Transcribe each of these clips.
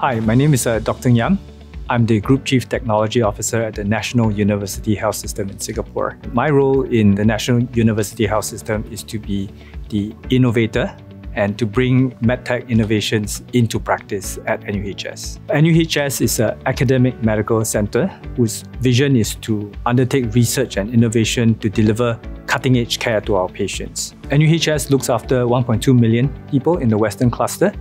Hi, my name is uh, Dr. Ngiam. I'm the Group Chief Technology Officer at the National University Health System in Singapore. My role in the National University Health System is to be the innovator and to bring medtech innovations into practice at NUHS. NUHS is an academic medical center whose vision is to undertake research and innovation to deliver cutting edge care to our patients. NUHS looks after 1.2 million people in the Western cluster.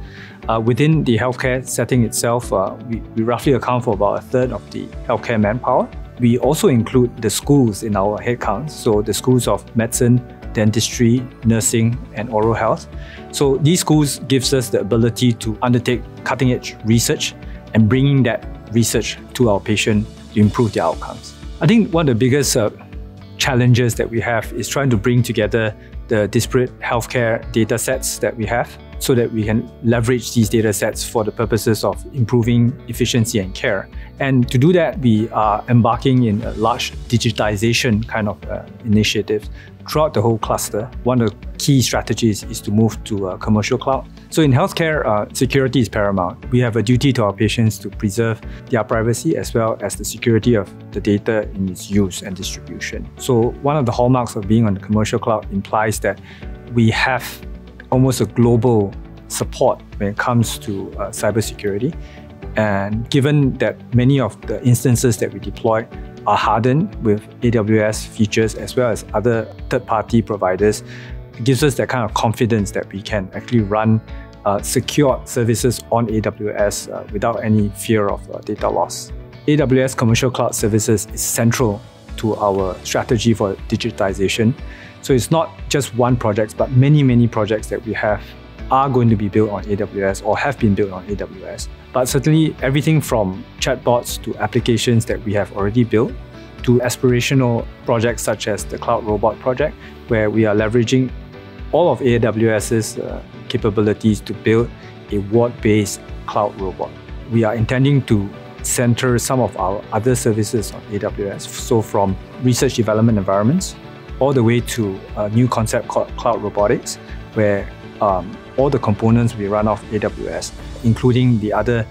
Uh, within the healthcare setting itself, uh, we, we roughly account for about a third of the healthcare manpower. We also include the schools in our headcount, so the schools of medicine, dentistry, nursing, and oral health. So these schools gives us the ability to undertake cutting edge research and bringing that research to our patient to improve their outcomes. I think one of the biggest uh, challenges that we have is trying to bring together the disparate healthcare data sets that we have so that we can leverage these data sets for the purposes of improving efficiency and care. And to do that, we are embarking in a large digitization kind of uh, initiative throughout the whole cluster. One of the key strategies is to move to a commercial cloud. So in healthcare, uh, security is paramount. We have a duty to our patients to preserve their privacy as well as the security of the data in its use and distribution. So one of the hallmarks of being on the commercial cloud implies that we have almost a global support when it comes to uh, cybersecurity. And given that many of the instances that we deploy are hardened with AWS features as well as other third-party providers, it gives us that kind of confidence that we can actually run uh, secure services on AWS uh, without any fear of uh, data loss. AWS Commercial Cloud Services is central to our strategy for digitization so it's not just one project, but many, many projects that we have are going to be built on AWS or have been built on AWS. But certainly everything from chatbots to applications that we have already built to aspirational projects such as the Cloud Robot project, where we are leveraging all of AWS's uh, capabilities to build a ward-based cloud robot. We are intending to center some of our other services on AWS, so from research development environments all the way to a new concept called cloud robotics, where um, all the components we run off AWS, including the other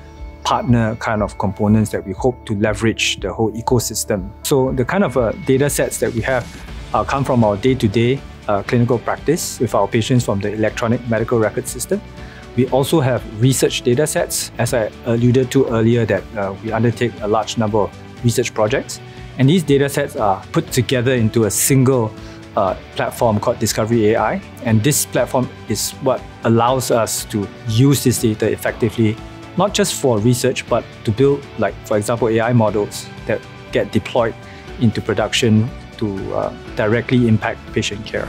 partner kind of components that we hope to leverage the whole ecosystem. So the kind of uh, data sets that we have uh, come from our day-to-day uh, clinical practice with our patients from the electronic medical record system. We also have research data sets, as I alluded to earlier, that uh, we undertake a large number of research projects. And these data sets are put together into a single uh, platform called Discovery AI. And this platform is what allows us to use this data effectively, not just for research, but to build, like, for example, AI models that get deployed into production to uh, directly impact patient care.